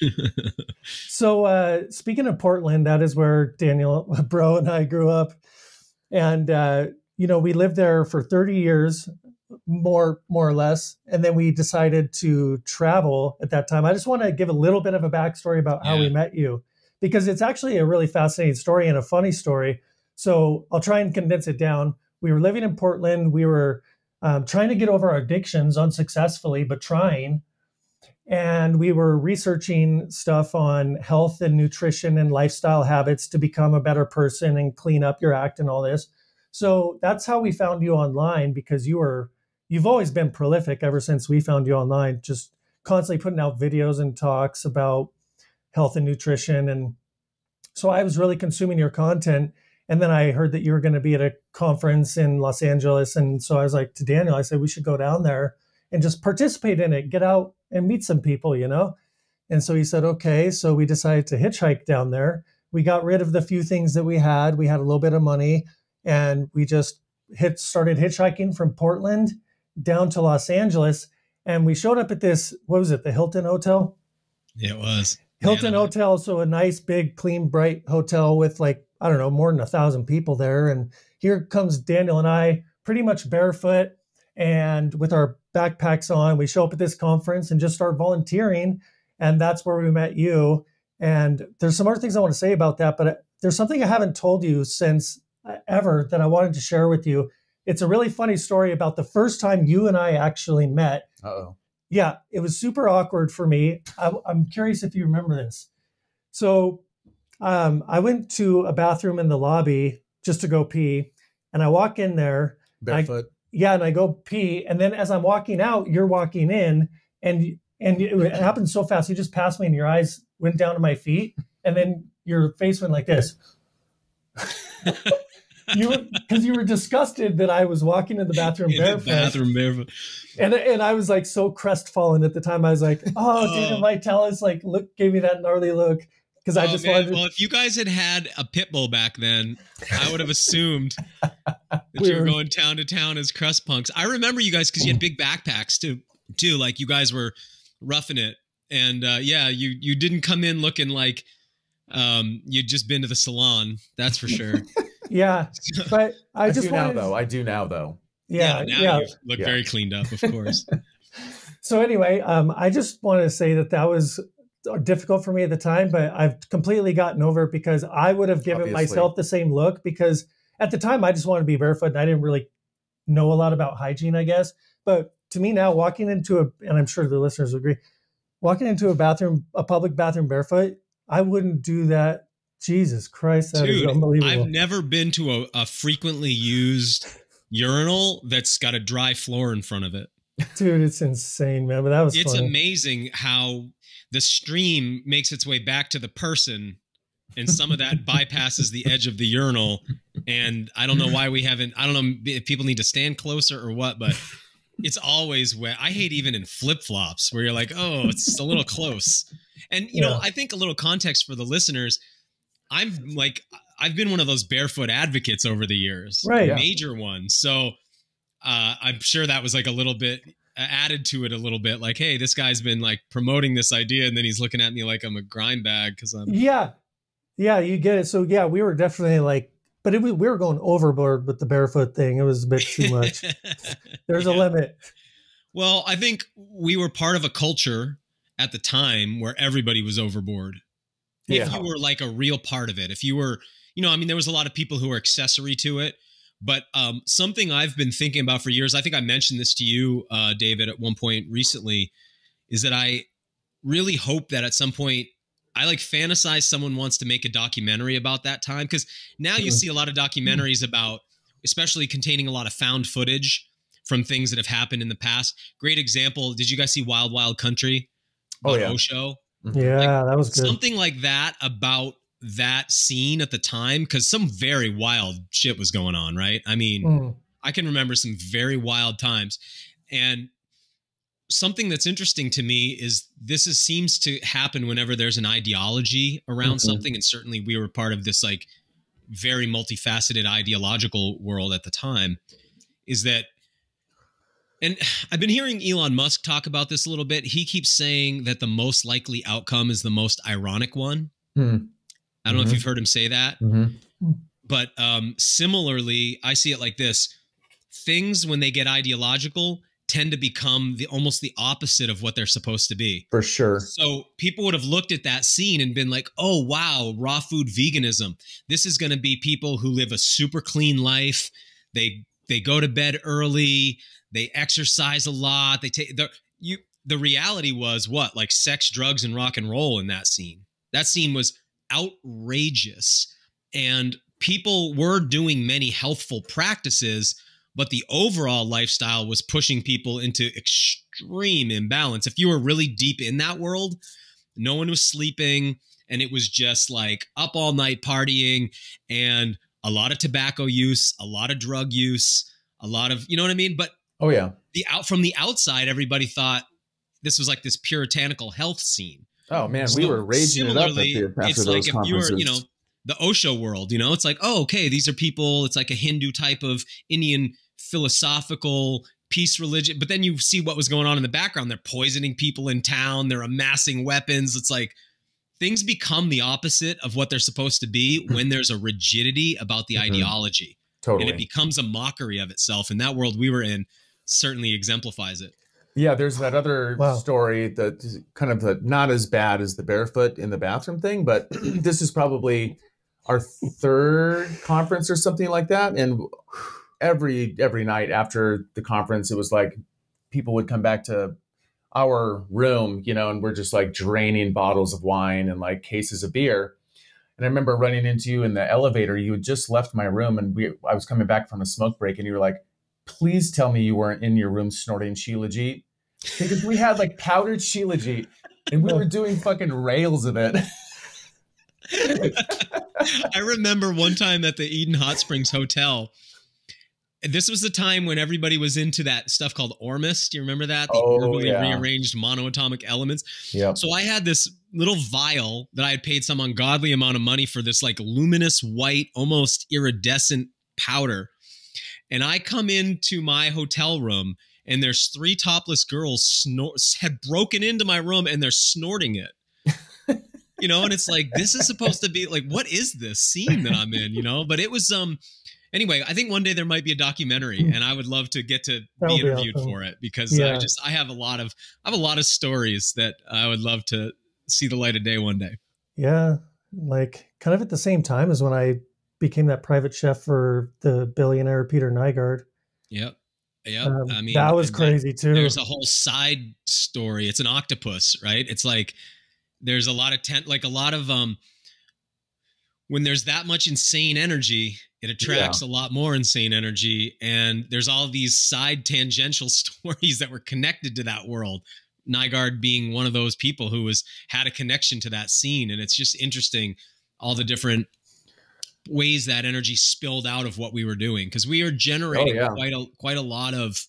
so uh, speaking of Portland, that is where Daniel Bro and I grew up, and uh, you know we lived there for 30 years, more more or less, and then we decided to travel at that time. I just want to give a little bit of a backstory about how Yeah. we met you because it's actually a really fascinating story and a funny story. So I'll try and condense it down. We were living in Portland. We were um, trying to get over our addictions unsuccessfully, but trying. And we were researching stuff on health and nutrition and lifestyle habits to become a better person and clean up your act and all this. So that's how we found you online because you were, you've always been prolific ever since we found you online, just constantly putting out videos and talks about health and nutrition. And so I was really consuming your content. And then I heard that you were going to be at a conference in Los Angeles. And so I was like to Daniel, I said, we should go down there and just participate in it, get out and meet some people, you know? And so he said, okay. So we decided to hitchhike down there. We got rid of the few things that we had. We had a little bit of money and we just hit started hitchhiking from Portland down to Los Angeles. And we showed up at this, what was it, the Hilton Hotel? It was Hilton Yeah. Hotel, so a nice, big, clean, bright hotel with like I don't know more than a thousand people there. And here comes Daniel and I, pretty much barefoot and with our backpacks on. We show up at this conference and just start volunteering, and that's where we met you. And there's some other things I want to say about that, but uh, there's something I haven't told you since uh, ever that I wanted to share with you. It's a really funny story about the first time you and I actually met Uh oh. yeah, it was super awkward for me. I, I'm curious if you remember this. So, um, I went to a bathroom in the lobby just to go pee, and I walk in there. Barefoot. Yeah, and I go pee, and then as I'm walking out, you're walking in, and and it, happened so fast. You just passed me, and your eyes went down to my feet, and then your face went like this. you because you were disgusted that I was walking in the bathroom in the barefoot. bathroom barefoot. And and I was like so crestfallen at the time. I was like, "Oh, Daniel Oh. Vitalis like look gave me that gnarly look because I Oh, just man. wanted." To, Well, if you guys had had a pit bull back then, I would have assumed that We you were were- going town to town as crust punks. I remember you guys because you had big backpacks too. Too like you guys were roughing it, and uh, yeah, you you didn't come in looking like um, you'd just been to the salon. That's for sure. yeah, but I, I, just do now wanted, though. I do now though. Yeah, now yeah. you look Yeah. very cleaned up, of course. So anyway, um, I just want to say that that was difficult for me at the time, but I've completely gotten over it because I would have given Obviously. myself the same look because at the time I just wanted to be barefoot and I didn't really know a lot about hygiene, I guess. But to me now, walking into a, and I'm sure the listeners agree, walking into a bathroom, a public bathroom barefoot, I wouldn't do that. Jesus Christ, that is Dude, unbelievable. I've never been to a, a frequently used urinal that's got a dry floor in front of it. Dude, it's insane, man. But that was it's funny. amazing how the stream makes its way back to the person and some of that bypasses the edge of the urinal. And i don't know why we haven't i don't know if people need to stand closer or what but it's always wet. I hate even in flip-flops where you're like oh it's a little close. And you know i think a little context for the listeners i'm like i've been one of those barefoot advocates over the years Right. Yeah. major ones. So uh, i'm sure that was like a little bit uh, added to it a little bit. Like hey this guy's been like promoting this idea and then he's looking at me like i'm a grind bag because i'm Yeah, yeah, you get it. So yeah, we were definitely like, but it, was- we were going overboard with the barefoot thing. It was a bit too much. There's a limit. well i think we were part of a culture at the time where everybody was overboard if Yeah. you were like a real part of it if you were you know i mean there was a lot of people who were accessory to it but um, something i've been thinking about for years i think i mentioned this to you uh, david at one point recently is that i really hope that at some point i like fantasize someone wants to make a documentary about that time because now you Mhm. see a lot of documentaries about especially containing a lot of found footage from things that have happened in the past. Great example did you guys see wild wild country? Oh, yeah. osho Yeah, that was good. something like that about that scene at the time because some very wild shit was going on right? I mean Mm, i can remember some very wild times. And something that's interesting to me is this is, seems to happen whenever there's an ideology around Mhm. something and certainly we were part of this like very multifaceted ideological world at the time is that And I've been hearing Elon Musk talk about this a little bit. He keeps saying that the most likely outcome is the most ironic one. Hmm. I don't mm-hmm. know if mm-hmm. you've heard him say that. Mm-hmm. But um, similarly, I see it like this things, when they get ideological, tend to become the almost the opposite of what they're supposed to be. For sure. So people would have looked at that scene and been like, "Oh wow, raw food veganism. This is going to be people who live a super clean life. They they go to bed early, they exercise a lot, they take the you the reality was what? Like sex, drugs and rock and roll in that scene. That scene was outrageous and people were doing many healthful practices but the overall lifestyle was pushing people into extreme imbalance. If you were really deep in that world, no one was sleeping and it was just like up all night partying and a lot of tobacco use, a lot of drug use, a lot of, you know what I mean? But oh yeah. The out from the outside everybody thought this was like this puritanical health scene. Oh man, so we were raging it up the, after it's those like if you were, you know, the Osho world, you know, it's like, oh, okay, these are people, it's like a Hindu type of Indian philosophical peace religion but then you see what was going on in the background. They're poisoning people in town they're amassing weapons. It's like things become the opposite of what they're supposed to be when there's a rigidity about the mm-hmm. ideology. Totally and it becomes a mockery of itself and that world we were in certainly exemplifies it. Yeah there's that other wow. story that kind of the, not as bad as the barefoot in the bathroom thing but this is probably our third conference or something like that and every every night after the conference, it was like people would come back to our room, you know, and we're just like draining bottles of wine and like cases of beer. And I remember running into you in the elevator. You had just left my room, and we I was coming back from a smoke break, and you were like, "Please tell me you weren't in your room snorting Shilajit." Because we had like powdered Shilajit, and we were doing fucking rails of it. I remember one time at the Eden Hot Springs Hotel, this was the time when everybody was into that stuff called Ormus. Do you remember that? The oh, yeah. rearranged monoatomic elements. Yeah. So I had this little vial that I had paid some ungodly amount of money for this like luminous white, almost iridescent powder. And I come into my hotel room and there's three topless girls snort had broken into my room and they're snorting it. You know, and it's like this is supposed to be like what is this scene that I'm in, you know? But it was um anyway, I think one day there might be a documentary, hmm. and I would love to get to be interviewed be awesome. for it because yeah. I just I have a lot of I have a lot of stories that I would love to see the light of day one day. Yeah, like kind of at the same time as when I became that private chef for the billionaire Peter Nygard. Yep. Yep. Um, I mean, that was crazy too. There's a whole side story. It's an octopus, right? It's like there's a lot of tent, like a lot of um. When there's that much insane energy, it attracts yeah. a lot more insane energy and there's all these side tangential stories that were connected to that world Nygard being one of those people who was had a connection to that scene and it's just interesting all the different ways that energy spilled out of what we were doing because we are generating oh, yeah. quite a quite a lot of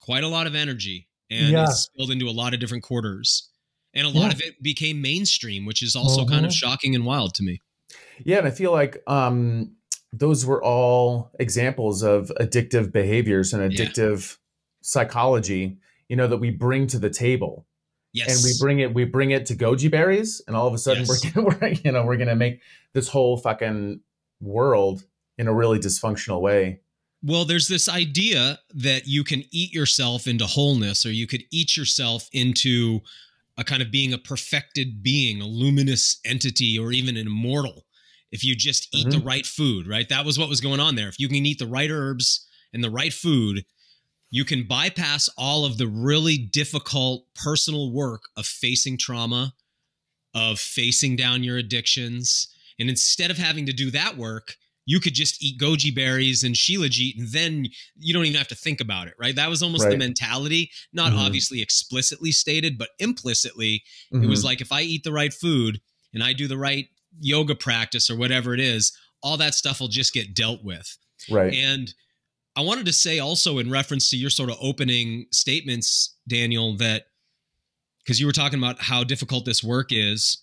quite a lot of energy and yeah. it's spilled into a lot of different quarters and a lot yeah. of it became mainstream which is also kind of uh-huh. shocking and wild to me yeah and i feel like um those were all examples of addictive behaviors and addictive yeah. psychology you know that we bring to the table yes and we bring it we bring it to goji berries and all of a sudden yes. we're, we're you know we're gonna make this whole fucking world in a really dysfunctional way well there's this idea that you can eat yourself into wholeness or you could eat yourself into a kind of being a perfected being a luminous entity or even an immortal if you just eat mm-hmm. the right food, right? That was what was going on there. If you can eat the right herbs and the right food, you can bypass all of the really difficult personal work of facing trauma, of facing down your addictions. And instead of having to do that work, you could just eat goji berries and shilajit and then you don't even have to think about it right that was almost right. the mentality not mm-hmm. obviously explicitly stated but implicitly mm-hmm. it was mm-hmm. like if i eat the right food and i do the right yoga practice or whatever it is, all that stuff will just get dealt with. Right. And I wanted to say also in reference to your sort of opening statements, Daniel, that because you were talking about how difficult this work is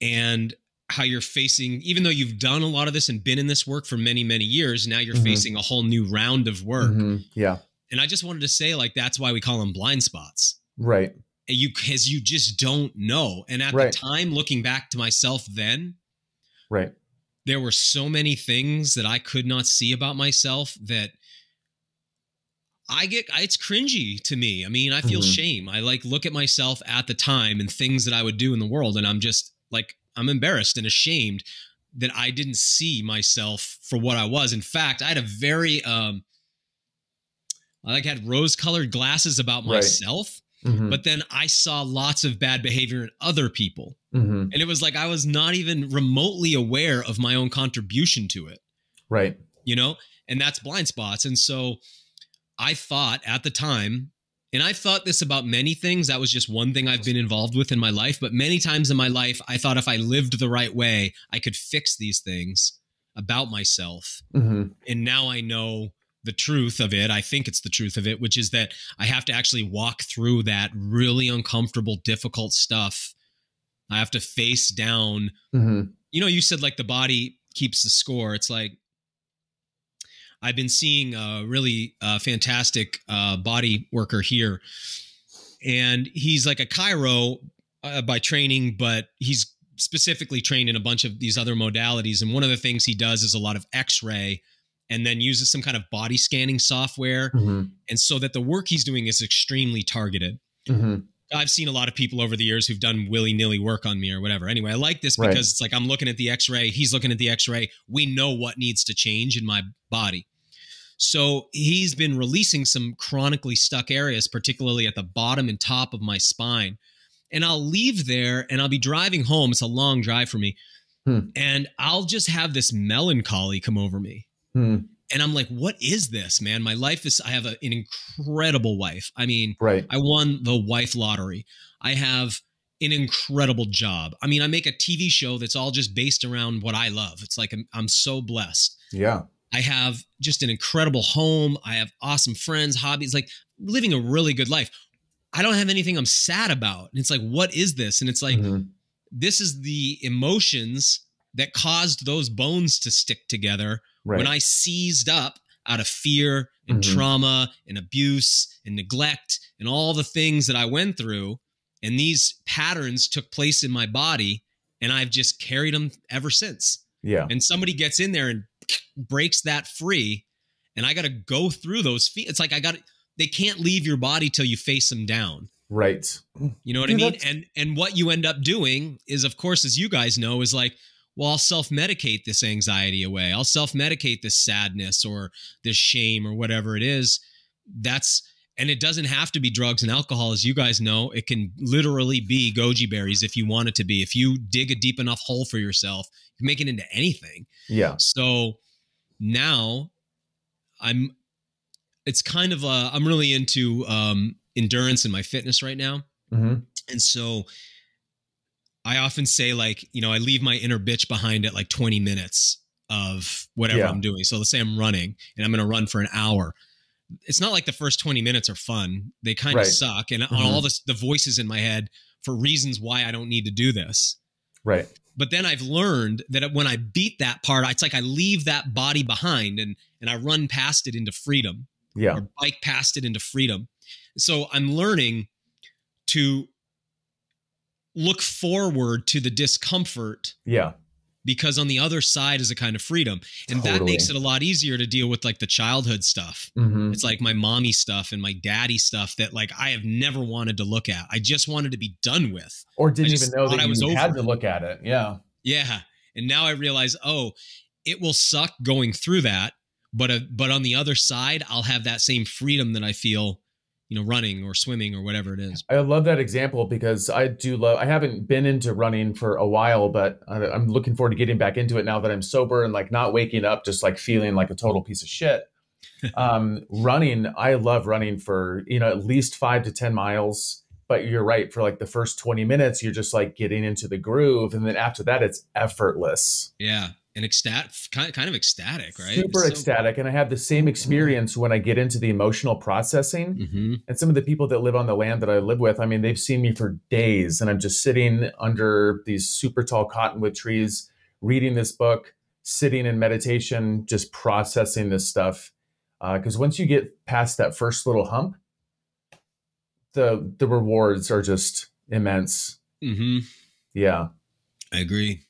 and how you're facing, even though you've done a lot of this and been in this work for many, many years, now you're mm-hmm. facing a whole new round of work. Mm-hmm. Yeah. And I just wanted to say, like, that's why we call them blind spots. Right. And you, because you just don't know. And at right. the time, looking back to myself then, right, there were so many things that I could not see about myself that I get it's cringy to me. I mean, I feel mm-hmm. shame. I like look at myself at the time and things that I would do in the world and I'm just like I'm embarrassed and ashamed that I didn't see myself for what I was. In fact, I had a very um I like had rose-colored glasses about right. myself, mm-hmm. but then I saw lots of bad behavior in other people. Mm-hmm. And it was like I was not even remotely aware of my own contribution to it. Right. You know? And that's blind spots. And so I thought at the time and I've thought this about many things. That was just one thing I've been involved with in my life. But many times in my life, I thought if I lived the right way, I could fix these things about myself. Mm-hmm. And now I know the truth of it. I think it's the truth of it, which is that I have to actually walk through that really uncomfortable, difficult stuff. I have to face down. Mm-hmm. You know, you said like the body keeps the score. It's like I've been seeing a really uh, fantastic uh, body worker here, and he's like a chiro uh, by training, but he's specifically trained in a bunch of these other modalities. And one of the things he does is a lot of X-ray, and then uses some kind of body scanning software, mm-hmm. and so that the work he's doing is extremely targeted. Mm-hmm. I've seen a lot of people over the years who've done willy nilly work on me or whatever. Anyway, I like this because right. it's like I'm looking at the x ray, he's looking at the x ray. We know what needs to change in my body. So he's been releasing some chronically stuck areas, particularly at the bottom and top of my spine. And I'll leave there and I'll be driving home. It's a long drive for me. Hmm. And I'll just have this melancholy come over me. Hmm. And I'm like, what is this, man? My life is, I have a, an incredible wife. I mean, right. I won the wife lottery. I have an incredible job. I mean, I make a TV show that's all just based around what I love. It's like I'm, I'm so blessed. Yeah. I have just an incredible home. I have awesome friends, hobbies, like living a really good life. I don't have anything I'm sad about. And it's like, what is this? And it's like, mm-hmm. this is the emotions that caused those bones to stick together right. when I seized up out of fear and mm-hmm. trauma and abuse and neglect and all the things that I went through. And these patterns took place in my body, and I've just carried them ever since. Yeah. And somebody gets in there and breaks that free and I got to go through those feet. It's like I got they can't leave your body till you face them down. Right. You know what Dude, I mean? And and what you end up doing is of course as you guys know is like well, I'll self-medicate this anxiety away. I'll self-medicate this sadness or this shame or whatever it is. That's and it doesn't have to be drugs and alcohol as you guys know it can literally be goji berries if you want it to be if you dig a deep enough hole for yourself you can make it into anything yeah so now i'm it's kind of uh i'm really into um endurance and my fitness right now mm-hmm. and so i often say like you know i leave my inner bitch behind at like 20 minutes of whatever yeah. i'm doing so let's say i'm running and i'm going to run for an hour it's not like the first 20 minutes are fun. They kind of right. suck. And mm-hmm. all this, the voices in my head for reasons why I don't need to do this. Right. But then I've learned that when I beat that part, it's like I leave that body behind and and I run past it into freedom. Yeah. Or bike past it into freedom. So I'm learning to look forward to the discomfort. Yeah. because on the other side is a kind of freedom. And totally. that makes it a lot easier to deal with like the childhood stuff. Mm-hmm. it's like my mommy stuff and my daddy stuff that like i have never wanted to look at. I just wanted to be done with. Or didn't even know that I was had to look at it. Yeah. Yeah. And now i realize oh it will suck going through that but uh, but on the other side i'll have that same freedom that i feel you know running or swimming or whatever it is. I love that example because i do love i haven't been into running for a while but i'm looking forward to getting back into it now that i'm sober and like not waking up just like feeling like a total piece of shit. Um running i love running for you know at least five to ten miles but you're right for like the first 20 minutes you're just like getting into the groove and then after that it's effortless. Yeah and ecstatic, kind of ecstatic, right? Super so ecstatic. Cool. And I have the same experience when I get into the emotional processing. Mm-hmm. And some of the people that live on the land that I live with, I mean, they've seen me for days, and I'm just sitting under these super tall cottonwood trees, reading this book, sitting in meditation, just processing this stuff. because uh, once you get past that first little hump, the the rewards are just immense. Mm-hmm. Yeah, I agree.